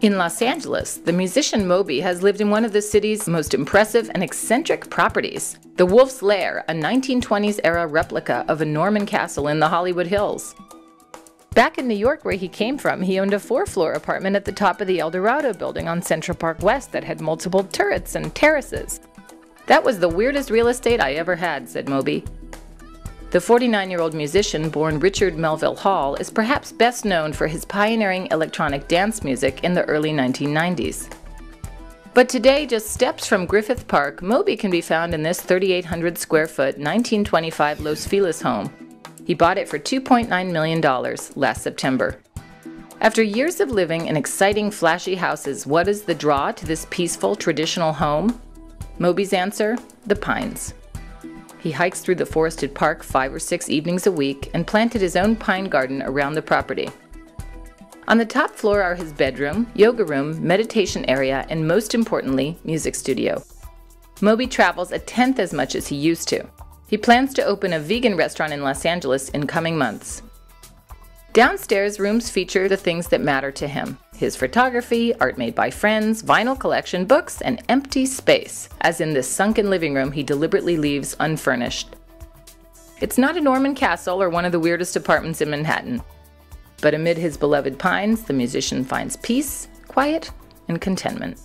In Los Angeles, the musician Moby has lived in one of the city's most impressive and eccentric properties the Wolf's Lair, a 1920s era replica of a Norman castle in the Hollywood Hills. Back in New York, where he came from, he owned a four floor apartment at the top of the Eldorado building on Central Park West that had multiple turrets and terraces. That was the weirdest real estate I ever had, said Moby. The 49 year old musician, born Richard Melville Hall, is perhaps best known for his pioneering electronic dance music in the early 1990s. But today, just steps from Griffith Park, Moby can be found in this 3,800 square foot 1925 Los Feliz home. He bought it for $2.9 million last September. After years of living in exciting, flashy houses, what is the draw to this peaceful, traditional home? Moby's answer the pines. He hikes through the forested park five or six evenings a week and planted his own pine garden around the property. On the top floor are his bedroom, yoga room, meditation area, and most importantly, music studio. Moby travels a tenth as much as he used to. He plans to open a vegan restaurant in Los Angeles in coming months. Downstairs, rooms feature the things that matter to him his photography, art made by friends, vinyl collection, books, and empty space, as in this sunken living room he deliberately leaves unfurnished. It's not a Norman castle or one of the weirdest apartments in Manhattan, but amid his beloved pines, the musician finds peace, quiet, and contentment.